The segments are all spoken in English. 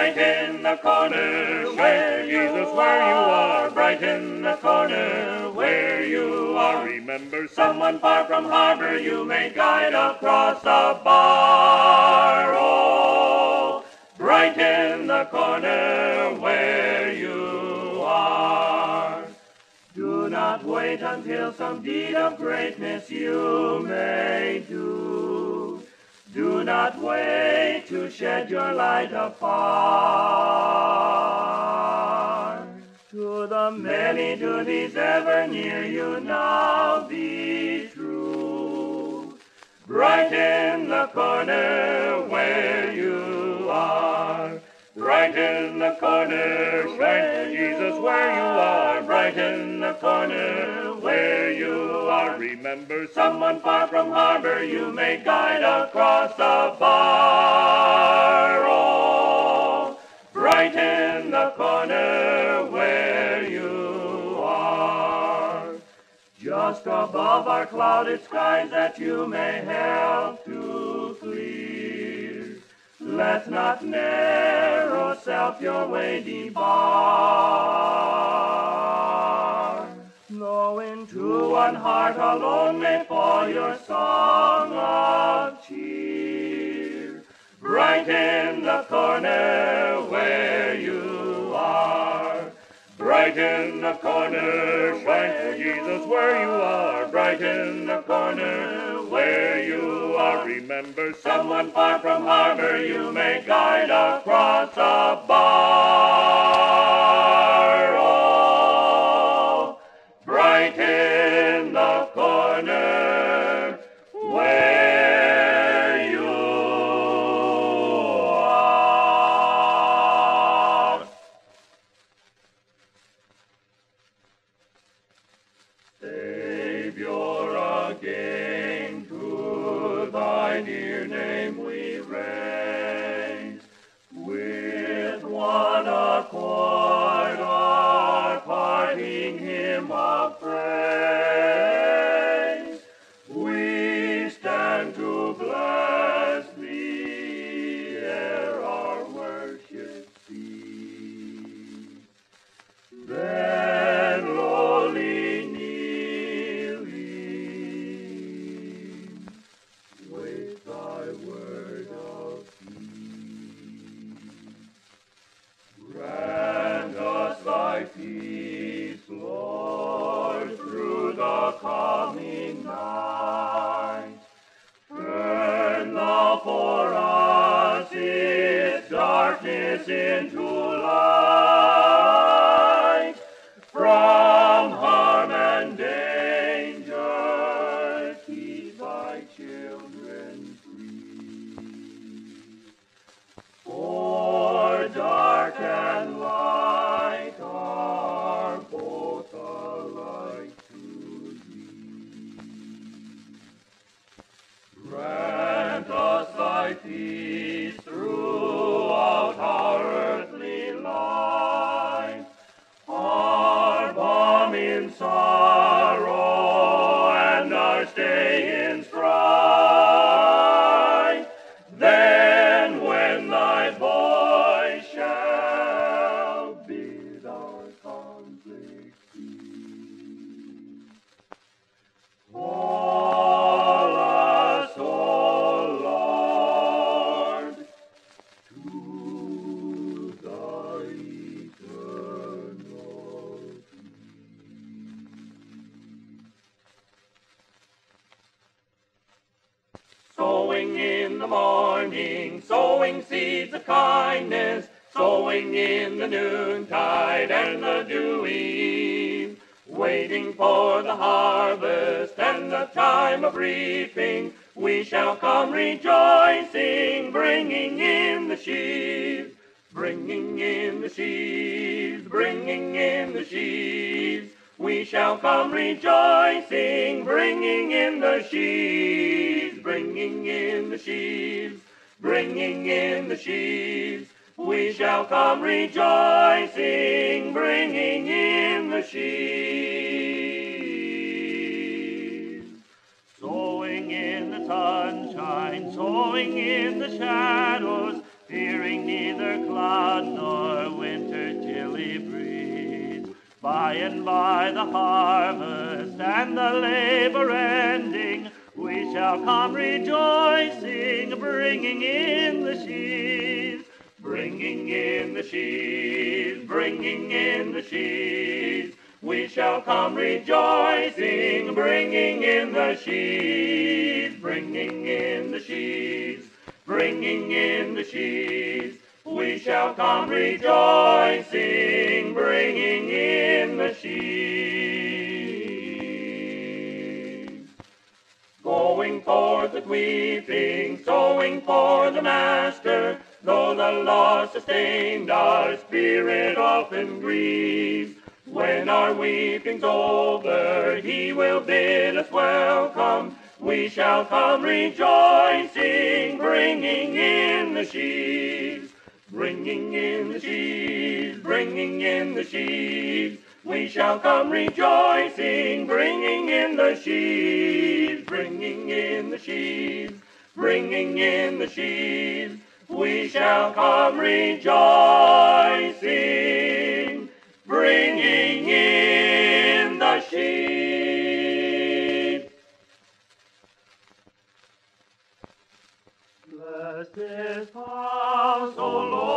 right in the corner where Jesus, where you are, right in the corner where you are. Remember someone far from harbor you may guide across the bar. Oh, right in the corner where you are. Do not wait until some deed of greatness you may do. Do not wait to shed your light afar. To the many duties ever near you now be true. Bright in the corner where you are. Bright in the corner, shine Jesus where you are. Bright in the corner where you are. Remember someone far from harbor you may guide across the bar. Oh, bright in the corner where you are. Just above our clouded skies that you may help to clear. Let not narrow self your way debar. No into one heart alone may fall your song of cheer. Bright in the corner where you. Bright in the corner, shine for Jesus where you are. Bright in the corner where you are. Remember someone far from harbor you may guide across a bar. Darkness into light. The morning, sowing seeds of kindness, sowing in the noontide and the dewy eve, waiting for the harvest and the time of reaping, we shall come rejoicing, bringing in the sheaves, bringing in the sheaves, bringing in the sheaves. We shall come rejoicing, bringing in the sheaves, bringing in the sheaves, bringing in the sheaves. We shall come rejoicing, bringing in the sheaves. Sowing in the sunshine, sowing in the shadows, fearing neither cloud nor winter chilly breeze. By and by the harvest and the labor ending, we shall come rejoicing, bringing in the sheaves, bringing in the sheaves, bringing in the sheaves. We shall come rejoicing, bringing in the sheaves, bringing in the sheaves, bringing in the sheaves. We shall come rejoicing, bringing in the sheaves. Forth with weeping, sowing for the Master, though the loss sustained our spirit often grieves. When our weeping's over, he will bid us welcome. We shall come rejoicing, bringing in the sheaves, bringing in the sheaves, bringing in the sheaves. We shall come rejoicing, bringing in the sheaves, bringing in the sheaves, bringing in the sheaves. We shall come rejoicing, bringing in the sheep. Bless this house, O Lord,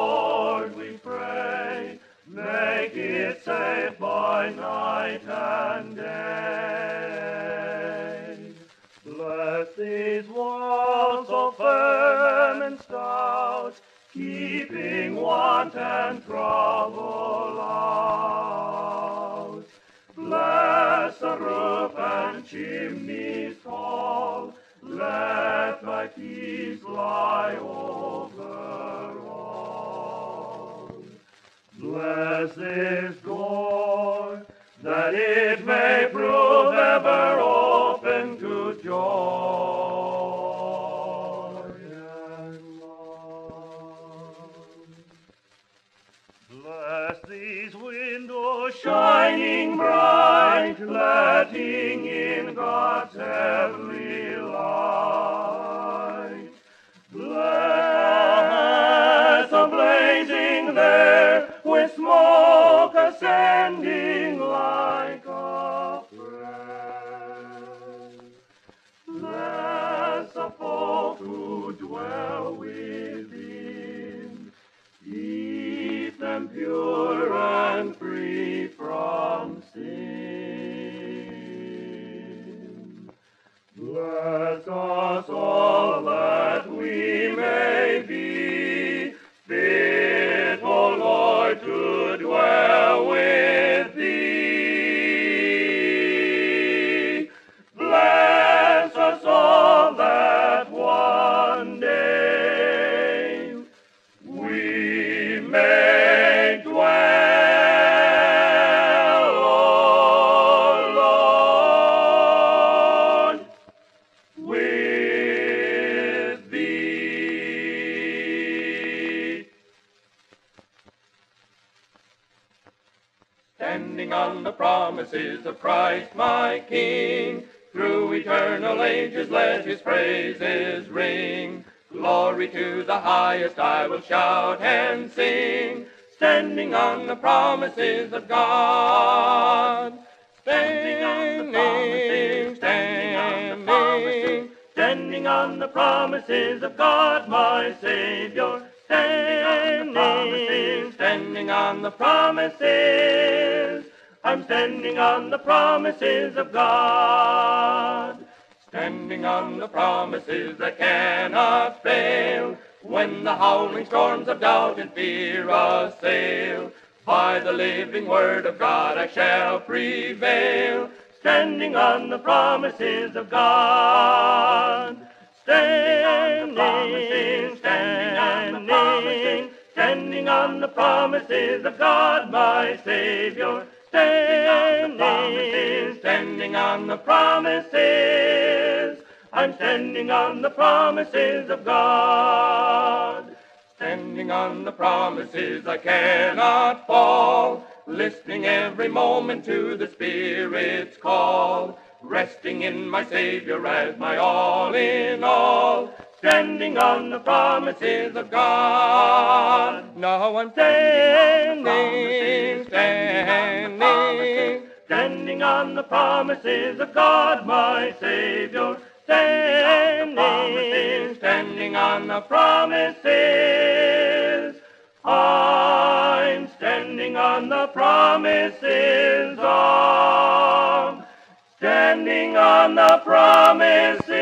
safe by night and day. Bless these walls so firm and stout, keeping want and trouble out. Bless the roof and chimneys tall, let thy peace lie over. Bless this door, that it may prove ever promises the Christ my King, through eternal ages let his praises ring. Glory to the highest I will shout and sing, standing on the promises of God. Standing on the promises, standing on the promises, standing on the promises of God my Savior. Standing on the promises, standing on the promises. I'm standing on the promises of God. Standing on the promises that cannot fail. When the howling storms of doubt and fear assail, by the living word of God I shall prevail. Standing on the promises of God. Standing, standing, on the standing, standing on the promises of God, my Savior. Standing, on the promises, standing on the promises. I'm standing on the promises of God. Standing on the promises I cannot fall. Listening every moment to the Spirit's call. Resting in my Savior as my all in all standing on the promises of God. No, I'm standing, standing, standing, standing on the promises of God, my Savior. Standing, standing on the promises. I'm standing on the promises of, standing on the promises.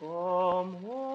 Come home.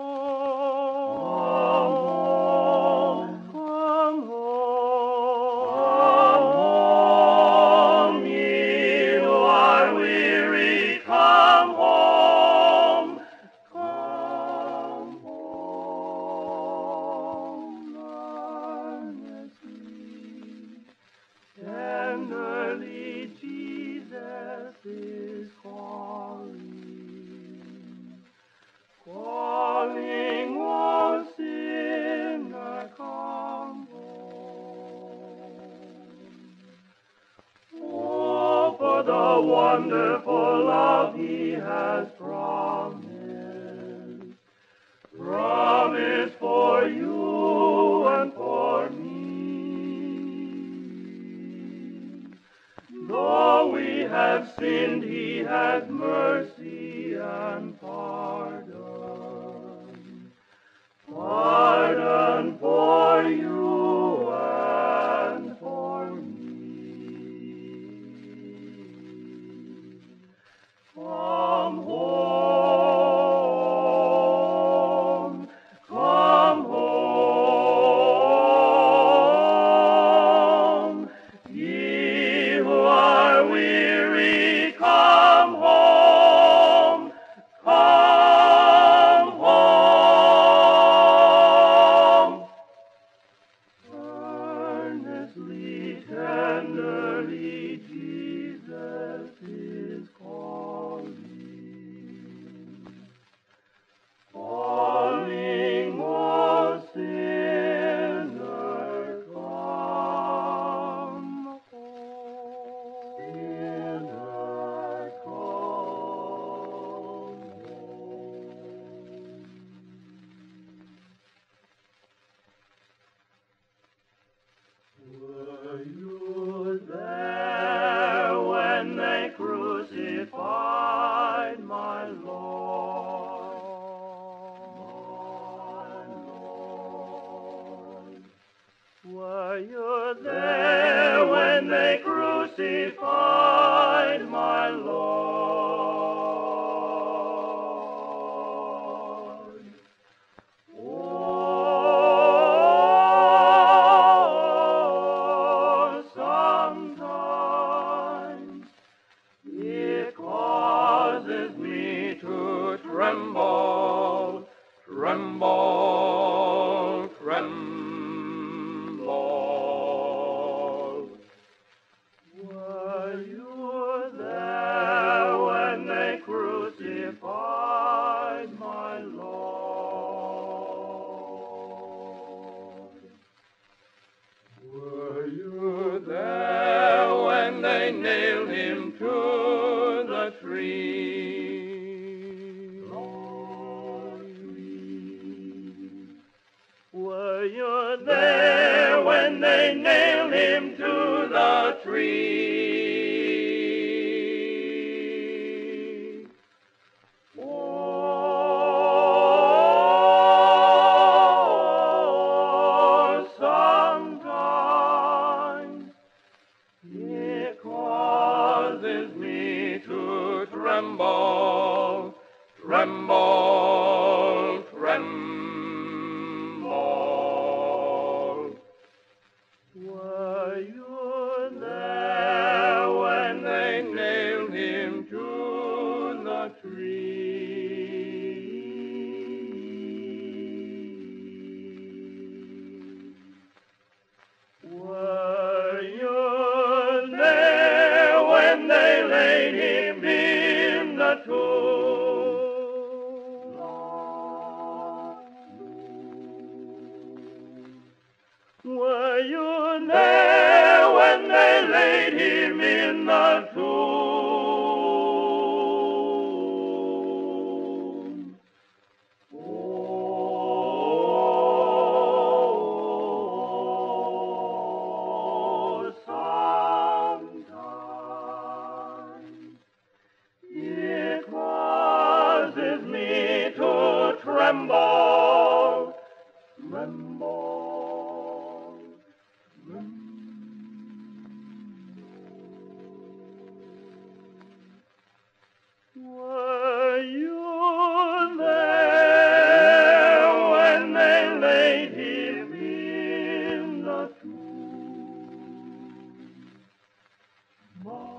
more.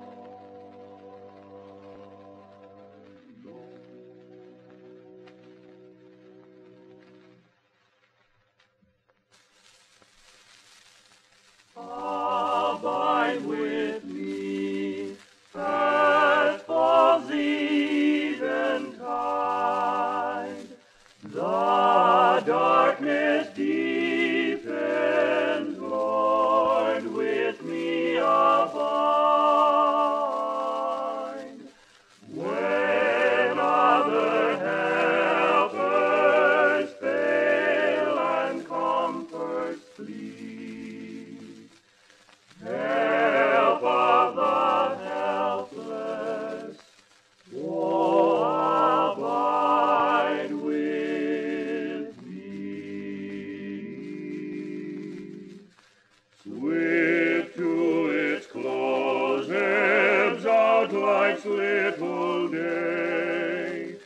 out life's little day.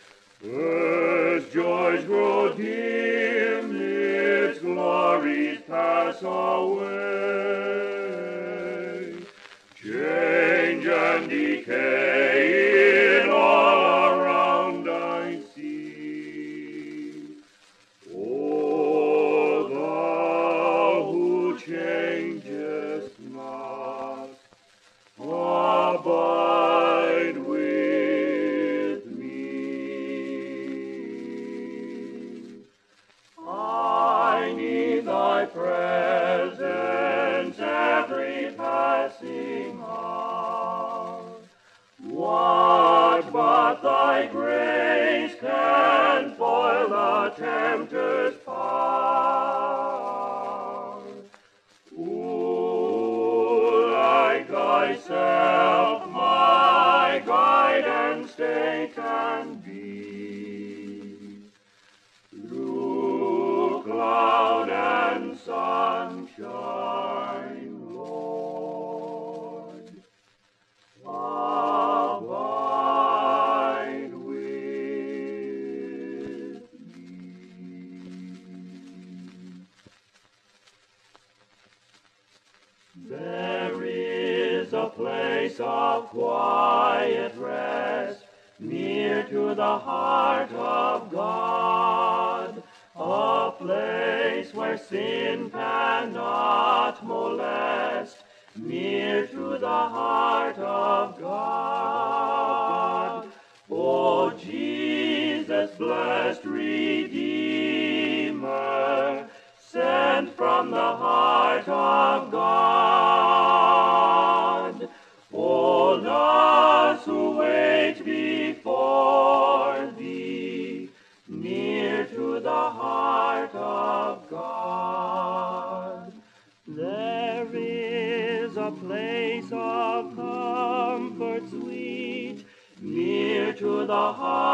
As joys grow dim, its glories pass away. mistaken be. blue cloud and sunshine, Lord, abide with me. There is a place of quiet rest near to the heart of God, a place where sin cannot molest, near to the heart of God. O Jesus, blessed Redeemer, sent from the heart of God. O us who wait before thee, near to the heart of God. There is a place of comfort sweet, near to the heart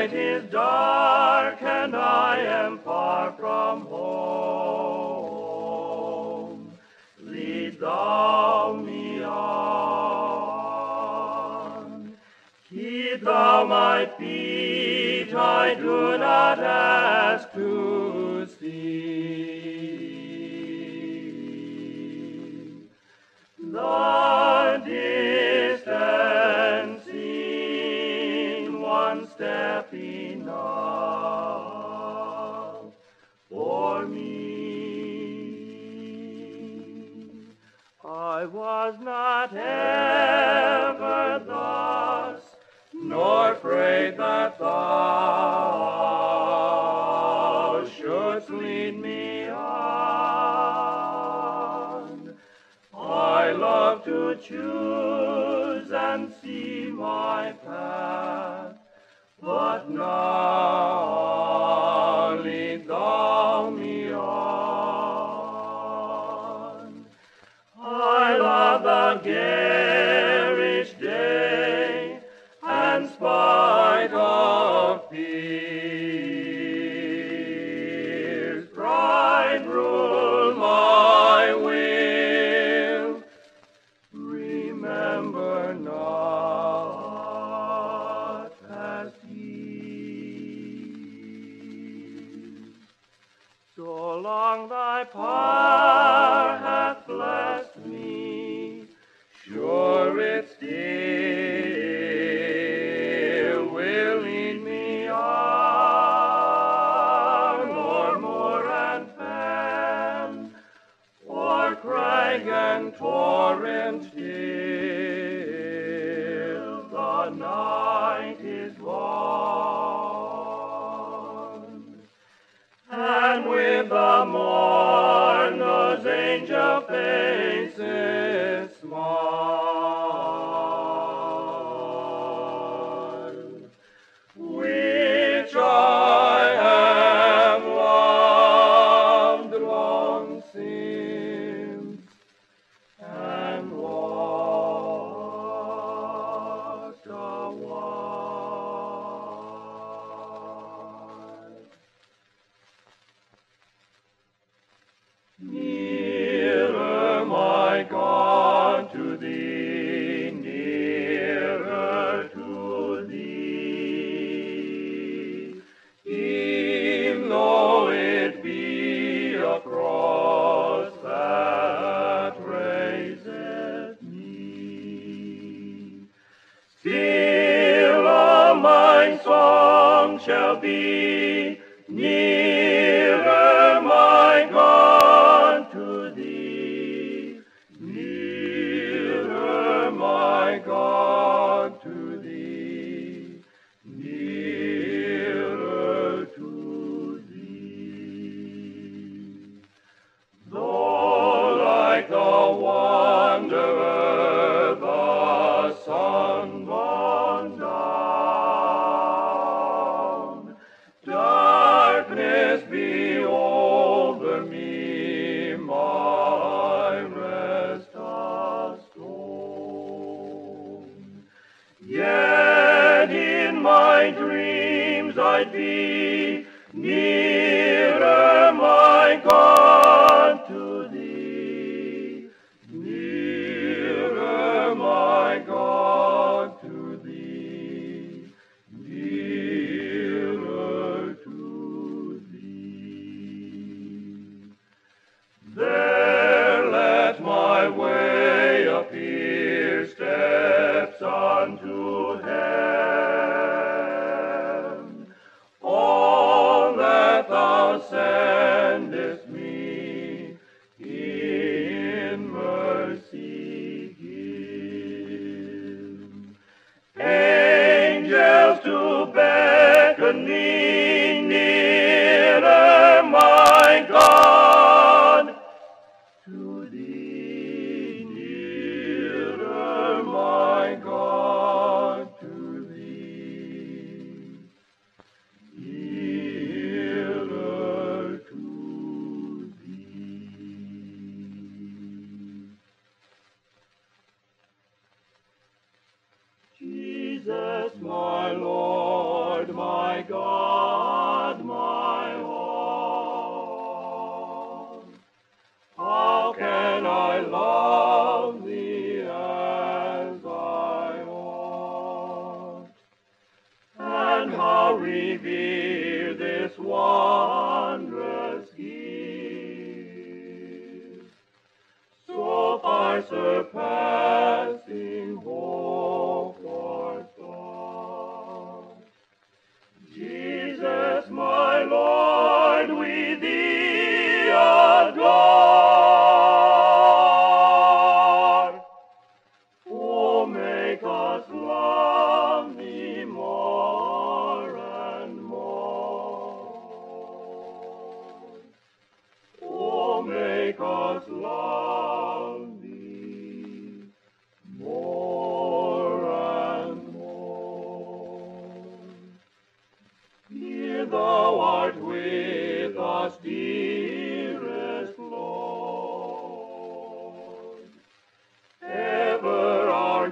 night is dark and I am far from home. Lead thou me on. Keep thou my feet, I do not ask to see. The I was not ever thus, nor afraid that thou shouldst lead me on. I love to choose and see my path,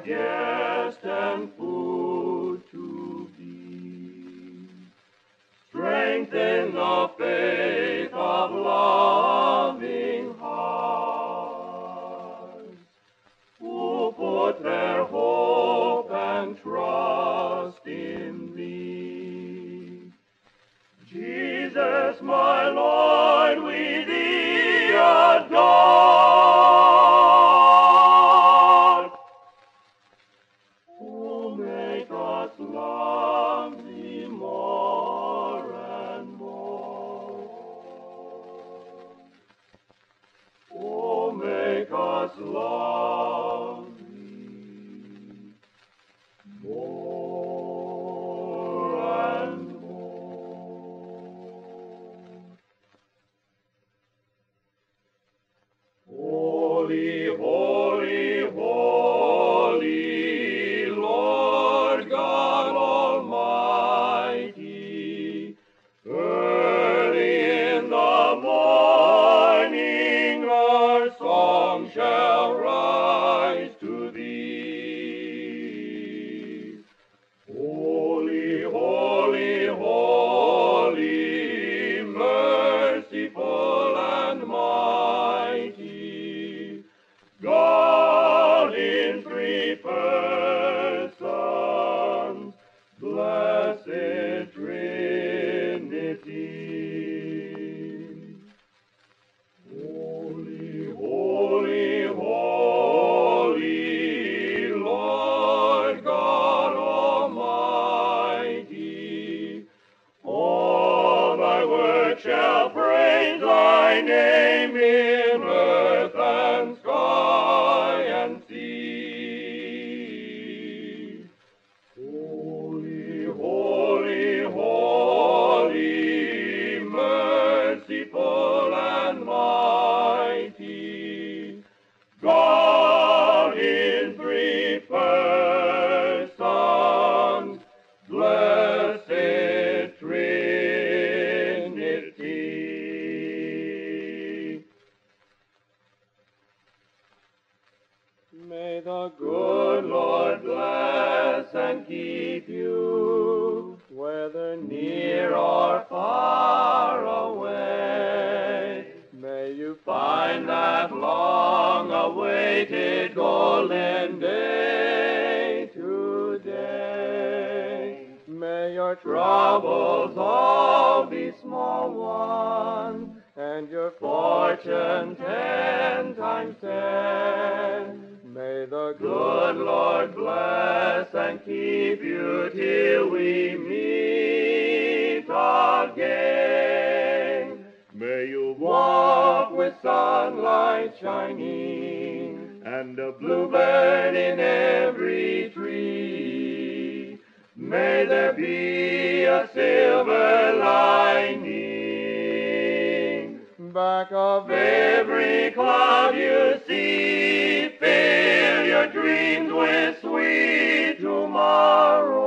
guest and food to be. Strengthen the faith again. May you walk with sunlight shining and a bluebird in every tree. May there be a silver lining back of every cloud you see. Fill your dreams with sweet tomorrow.